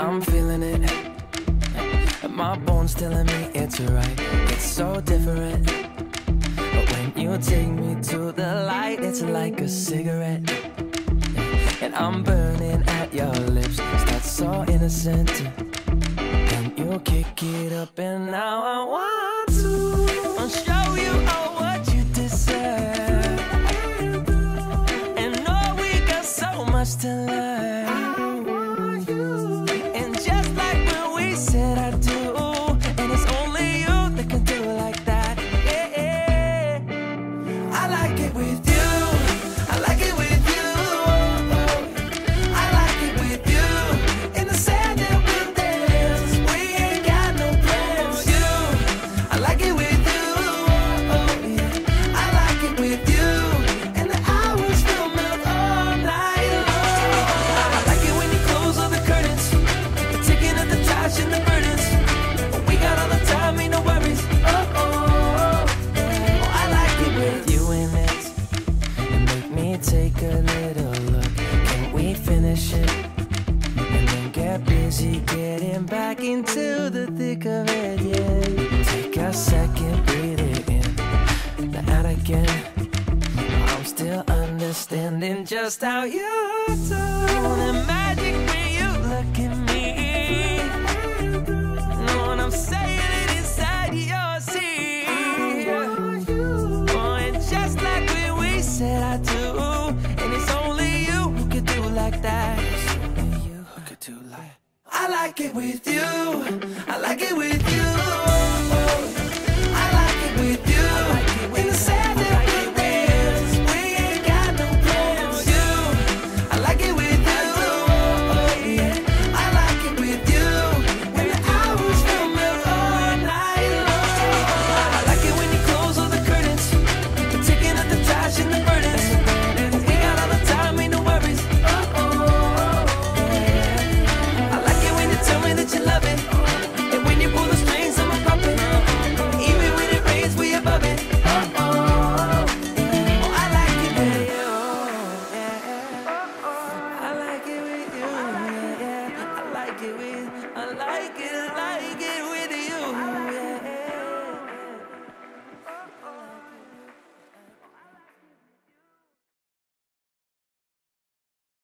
I'm feeling it. My bones telling me it's right. It's so different. But when you take me to the light, it's like a cigarette. And I'm burning at your lips. That's so innocent. And you kick it up, and now I want. take a little look. Can we finish it? And then get busy getting back into the thick of it, yeah. Take a second, breathe it in, then out again. I'm still understanding just how you do the magic when you look at me. Know what I'm saying? Inside your seat. Boy, just like when we said I do. like it with you. I like it with you.